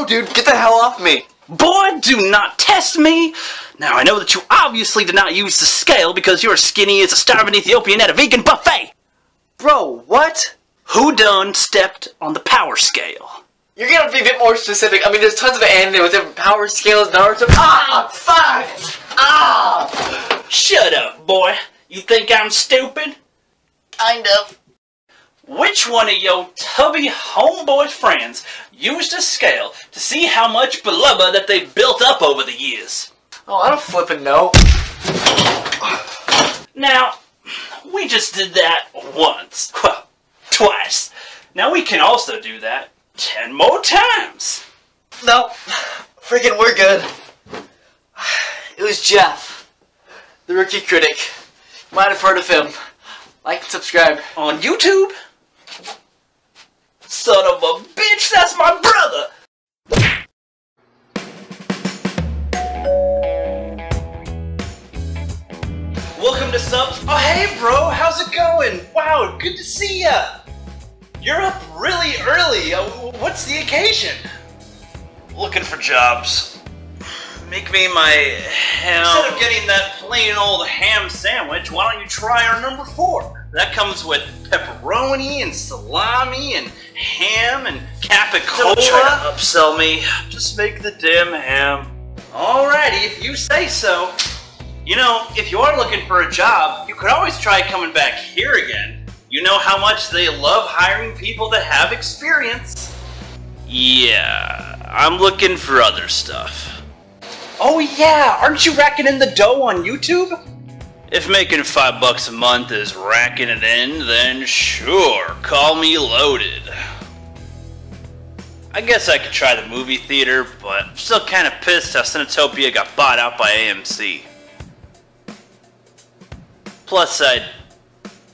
No, dude, get the hell off me. Boy, do not test me! Now, I know that you obviously did not use the scale because you're skinny as a starving Ethiopian at a vegan buffet! Bro, what? Who done stepped on the power scale? You're gonna be a bit more specific. I mean, there's tons of anime with different power scales, Naruto. Ah, fuck! Ah! Shut up, boy. You think I'm stupid? Kind of. Which one of your tubby homeboy friends used a scale to see how much blubber that they built up over the years? Oh, I don't flippin' know. Now, we just did that once. Well, twice. Now we can also do that ten more times. No, freaking, we're good. It was Jeff, the rookie critic. Might have heard of him. Like and subscribe. On YouTube? Son of a bitch, that's my brother! Welcome to Subs. Oh, hey, bro, how's it going? Wow, good to see ya. You're up really early. Uh, what's the occasion? Looking for jobs. Make me my ham. Instead of getting that plain old ham sandwich, why don't you try our number four? That comes with pepperoni and salami and ham and capicola. Don't try to upsell me. Just make the damn ham. Alrighty, if you say so. You know, if you are looking for a job, you could always try coming back here again. You know how much they love hiring people that have experience. Yeah, I'm looking for other stuff. Oh yeah, aren't you racking in the dough on YouTube? If making five bucks a month is racking it in, then sure, call me loaded. I guess I could try the movie theater, but I'm still kind of pissed how Cinetopia got bought out by AMC. Plus, I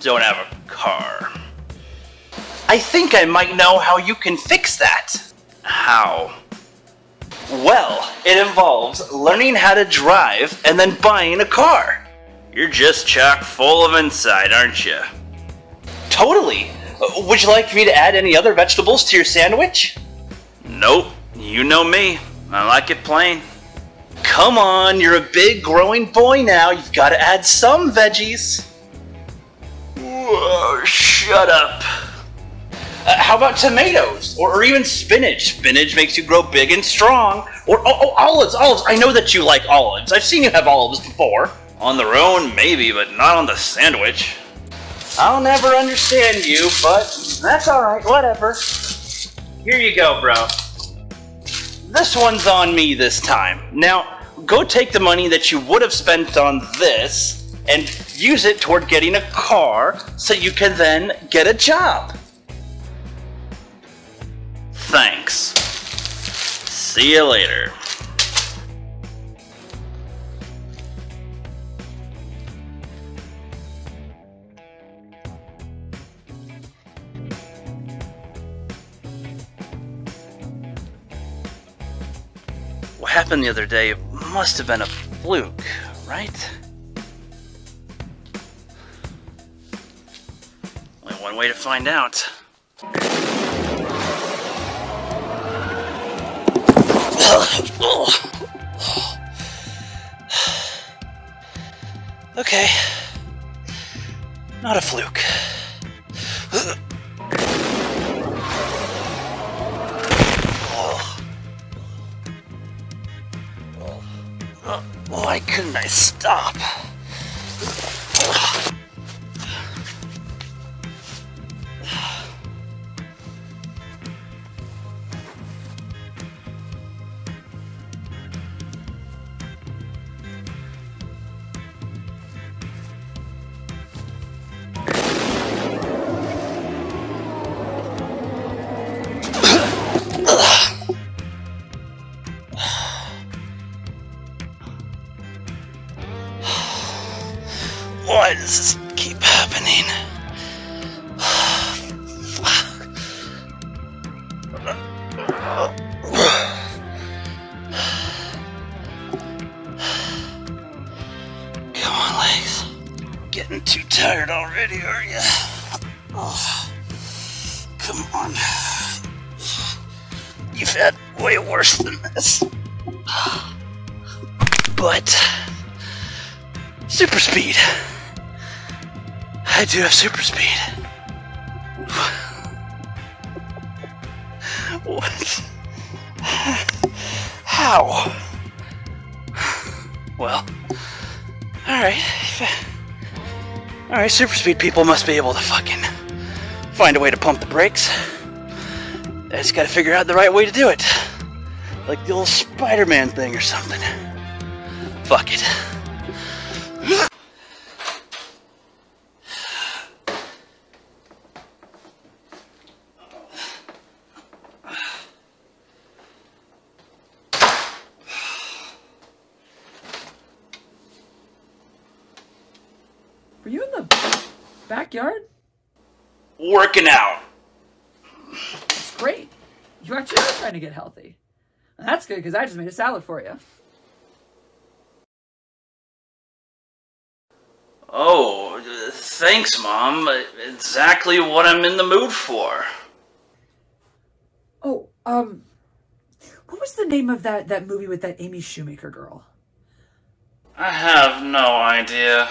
don't have a car. I think I might know how you can fix that. How? Well, it involves learning how to drive and then buying a car. You're just chock full of inside, aren't you? Totally. Would you like me to add any other vegetables to your sandwich? Nope. You know me. I like it plain. Come on, you're a big growing boy now. You've got to add some veggies. Whoa, shut up. Uh, how about tomatoes? Or, or even spinach? Spinach makes you grow big and strong. Or oh, oh, olives, olives. I know that you like olives. I've seen you have olives before. On their own, maybe, but not on the sandwich. I'll never understand you, but that's alright, whatever. Here you go, bro. This one's on me this time. Now, go take the money that you would have spent on this and use it toward getting a car so you can then get a job. Thanks. See you later. What happened the other day must have been a fluke, right? Only one way to find out. Okay. Not a fluke. Why couldn't I stop? Getting too tired already, are you? Oh, come on. You've had way worse than this. But super speed. I do have super speed. What? How? Well, alright. Alright, super speed people must be able to fucking find a way to pump the brakes. I just gotta figure out the right way to do it. Like the old Spider Man thing or something. Fuck it. Were you in the backyard? Working out. That's great. You actually are trying to get healthy. That's good because I just made a salad for you. Oh, thanks, Mom. Exactly what I'm in the mood for. Oh, um, what was the name of that that movie with that Amy Shoemaker girl? I have no idea.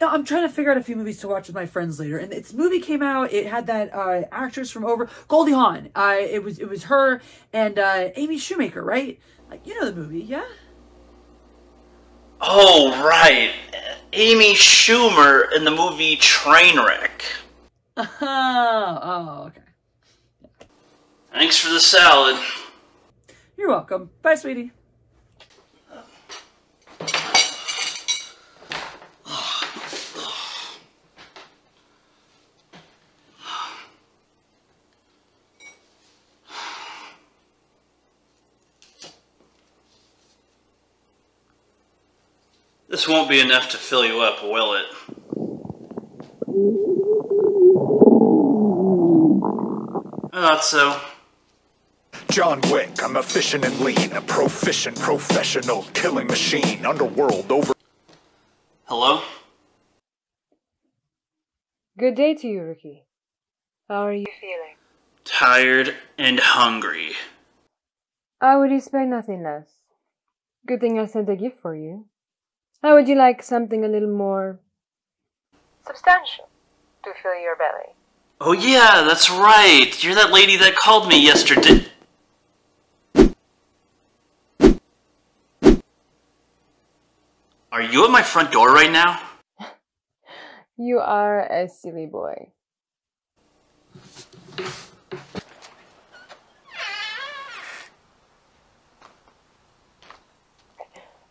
No, I'm trying to figure out a few movies to watch with my friends later. And its movie came out. It had that uh, actress from over Goldie Hawn. Uh, it was it was her and uh, Amy Shoemaker, right? Like you know the movie, yeah? Oh, right. Amy Schumer in the movie Trainwreck. Oh, oh, okay. Thanks for the salad. You're welcome. Bye, sweetie. This won't be enough to fill you up, will it? I thought so. John Wick, I'm efficient and lean, a proficient professional killing machine, underworld over. Hello? Good day to you, Rookie. How are you feeling? Tired and hungry. I would expect nothing less. Good thing I sent a gift for you. How would you like something a little more substantial to fill your belly? Oh, yeah, that's right. You're that lady that called me yesterday. Are you at my front door right now? You are a silly boy.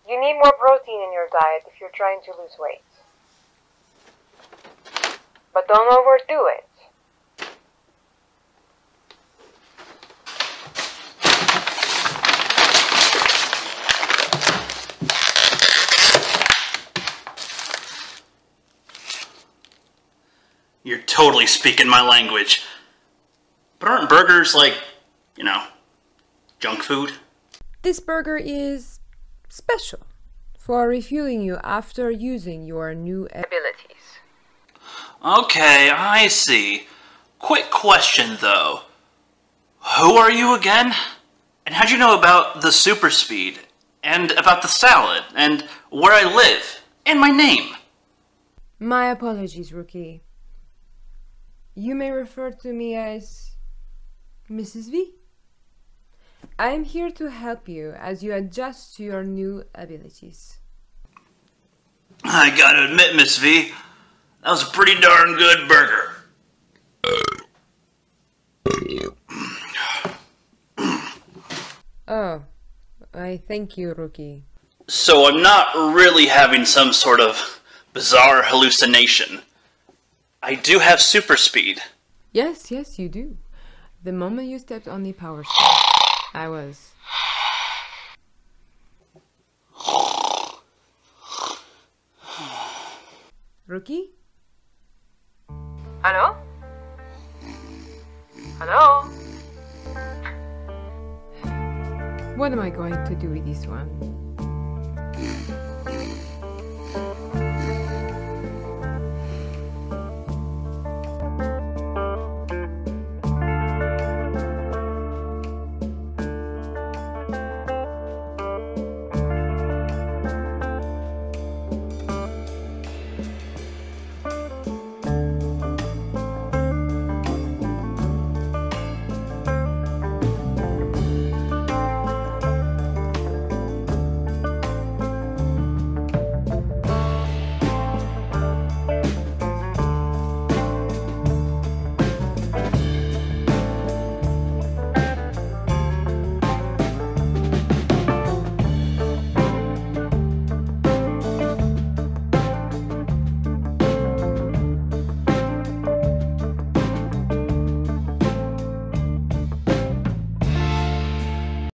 You need more protein in your diet if you're trying to lose weight. But don't overdo it. You're totally speaking my language. But aren't burgers like, you know, junk food? This burger is special for refueling you after using your new abilities. Okay, I see. Quick question though. Who are you again? And how'd you know about the super speed? And about the salad? And where I live? And my name? My apologies, Rookie. You may refer to me as Mrs. V. I am here to help you as you adjust to your new abilities. I gotta admit, Miss V, that was a pretty darn good burger. Oh, I thank you, Rookie. So I'm not really having some sort of bizarre hallucination. I do have super speed. Yes, yes, you do. The moment you stepped on the power step, I was. Rookie? Hello? Hello? What am I going to do with this one?